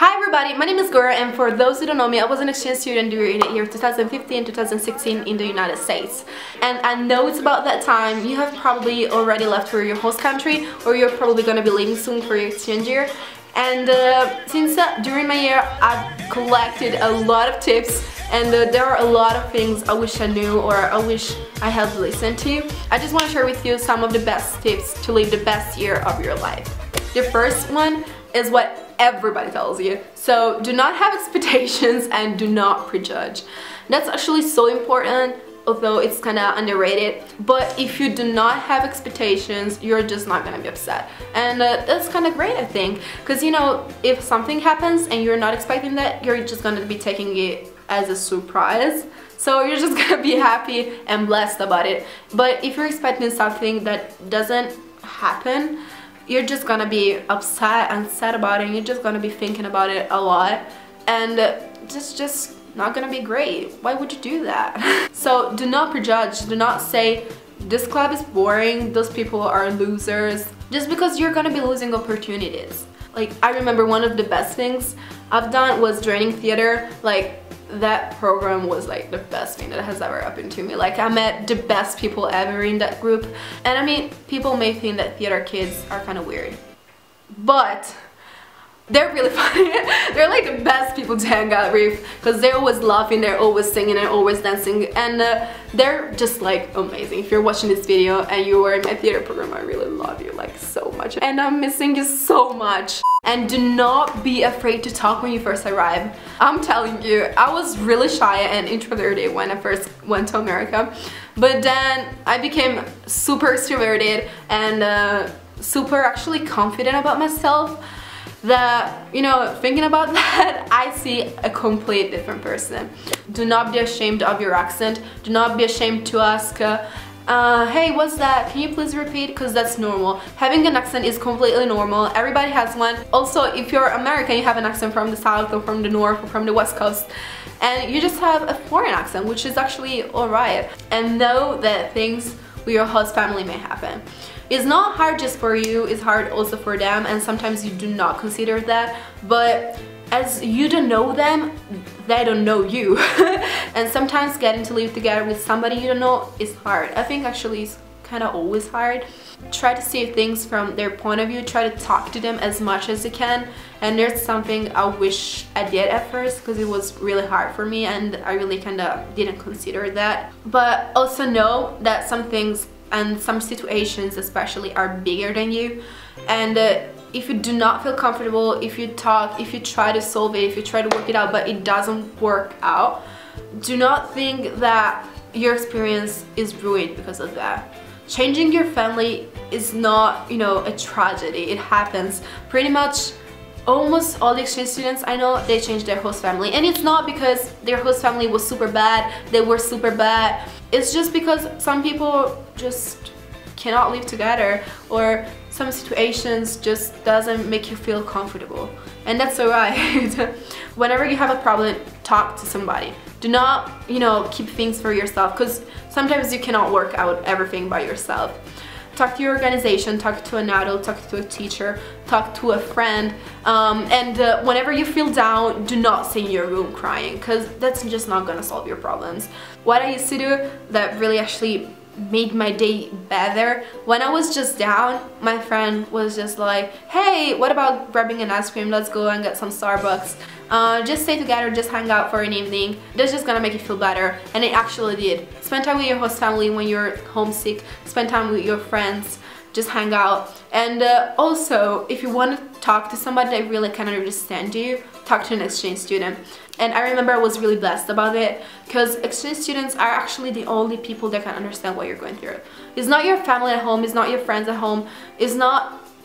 Hi everybody, my name is Gloria and for those who don't know me, I was an exchange student during the year 2015-2016 in the United States. And I know it's about that time, you have probably already left for your host country or you're probably gonna be leaving soon for your exchange year. And uh, since uh, during my year I've collected a lot of tips and uh, there are a lot of things I wish I knew or I wish I had listened to. I just want to share with you some of the best tips to live the best year of your life. The first one is what everybody tells you. So do not have expectations and do not prejudge. That's actually so important although it's kind of underrated. But if you do not have expectations you're just not gonna be upset. And uh, that's kind of great I think. Because you know if something happens and you're not expecting that you're just gonna be taking it as a surprise. So you're just gonna be happy and blessed about it. But if you're expecting something that doesn't happen you're just gonna be upset and sad about it and you're just gonna be thinking about it a lot and it's just not gonna be great. Why would you do that? so do not prejudge, do not say this club is boring, those people are losers, just because you're gonna be losing opportunities. Like I remember one of the best things I've done was joining theater, like that program was like the best thing that has ever happened to me. Like I met the best people ever in that group. And I mean, people may think that theater kids are kind of weird. But they're really funny. they're like the best people to hang out with because they're always laughing, they're always singing and always dancing and uh, they're just like amazing. If you're watching this video and you were in my theater program, I really love you like so much and I'm missing you so much. And do not be afraid to talk when you first arrive. I'm telling you, I was really shy and introverted when I first went to America. But then I became super extroverted and uh, super actually confident about myself that, you know, thinking about that, I see a complete different person. Do not be ashamed of your accent. Do not be ashamed to ask uh, uh, hey, what's that? Can you please repeat? Because that's normal. Having an accent is completely normal. Everybody has one. Also, if you're American, you have an accent from the south or from the north or from the west coast and you just have a foreign accent, which is actually alright. And know that things with your host family may happen. It's not hard just for you, it's hard also for them and sometimes you do not consider that, but as you don't know them, they don't know you. and sometimes getting to live together with somebody you don't know is hard. I think actually it's kind of always hard. Try to see things from their point of view, try to talk to them as much as you can. And there's something I wish I did at first because it was really hard for me and I really kind of didn't consider that. But also know that some things and some situations especially are bigger than you and uh, if you do not feel comfortable, if you talk, if you try to solve it, if you try to work it out but it doesn't work out, do not think that your experience is ruined because of that. Changing your family is not, you know, a tragedy. It happens. Pretty much almost all the exchange students I know, they changed their host family. And it's not because their host family was super bad, they were super bad. It's just because some people just cannot live together or some situations just doesn't make you feel comfortable. And that's alright whenever you have a problem talk to somebody. Do not you know keep things for yourself because sometimes you cannot work out everything by yourself. Talk to your organization talk to an adult talk to a teacher talk to a friend um, and uh, whenever you feel down do not stay in your room crying because that's just not gonna solve your problems. What I used to do that really actually made my day better. When I was just down, my friend was just like, hey, what about grabbing an ice cream? Let's go and get some Starbucks. Uh, just stay together, just hang out for an evening. That's just gonna make you feel better. And it actually did. Spend time with your host family when you're homesick. Spend time with your friends. Just hang out. And uh, also, if you want to talk to somebody that really can understand you, talk to an exchange student. And I remember I was really blessed about it because exchange students are actually the only people that can understand what you're going through. It's not your family at home, it's not your friends at home, it's not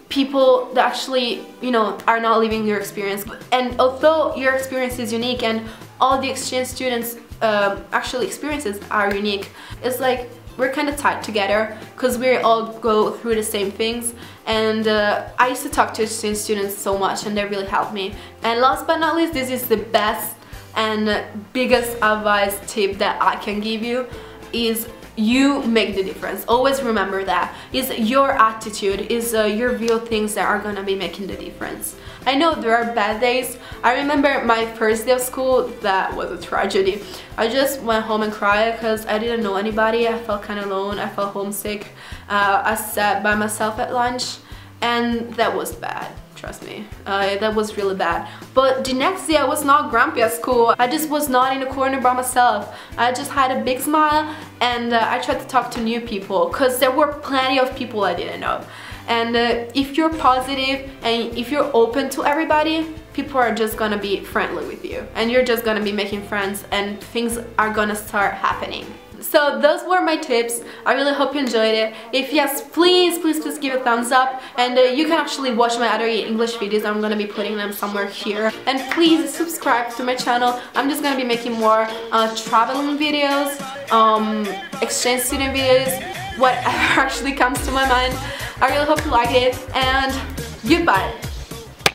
people that actually, you know, are not living your experience. And although your experience is unique and all the exchange students uh, actually experiences are unique, it's like we're kind of tied together because we all go through the same things. And uh, I used to talk to exchange students so much and they really helped me. And last but not least this is the best and biggest advice tip that I can give you is you make the difference. Always remember that. Is your attitude is uh, your view things that are gonna be making the difference. I know there are bad days. I remember my first day of school that was a tragedy. I just went home and cried because I didn't know anybody. I felt kind of alone. I felt homesick. Uh, I sat by myself at lunch and that was bad trust me. Uh, that was really bad. But the next day I was not grumpy at school. I just was not in a corner by myself. I just had a big smile and uh, I tried to talk to new people because there were plenty of people I didn't know. And uh, if you're positive and if you're open to everybody, people are just gonna be friendly with you and you're just gonna be making friends and things are gonna start happening. So those were my tips. I really hope you enjoyed it. If yes, please, please, please give a thumbs up. And uh, you can actually watch my other English videos. I'm gonna be putting them somewhere here. And please subscribe to my channel. I'm just gonna be making more uh, traveling videos, um, exchange student videos, whatever actually comes to my mind. I really hope you like it and goodbye.